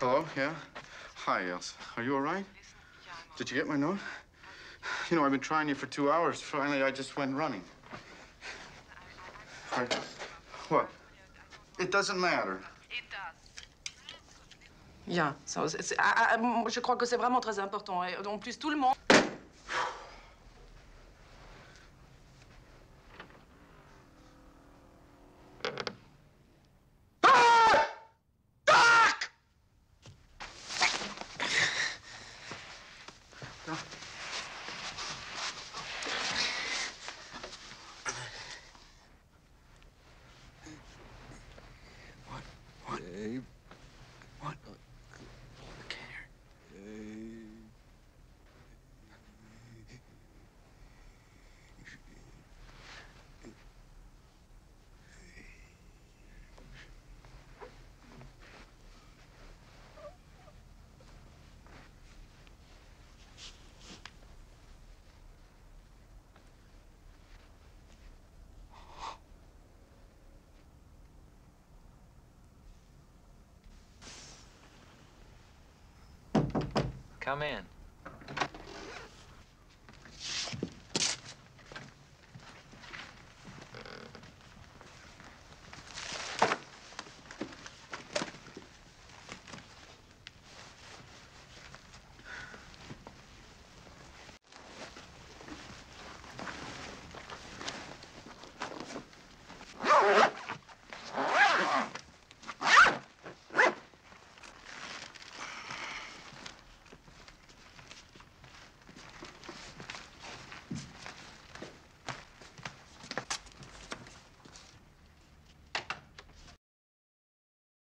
Hello? Yeah? Hi, Elsa. Are you all right? Did you get my note? You know, I've been trying you for two hours. Finally, I just went running. Right. What? It doesn't matter. Bien, ça, c'est- c'est- ah, ah, moi, je crois que c'est vraiment très important. Et en plus, tout le monde. Dave. What? Come in.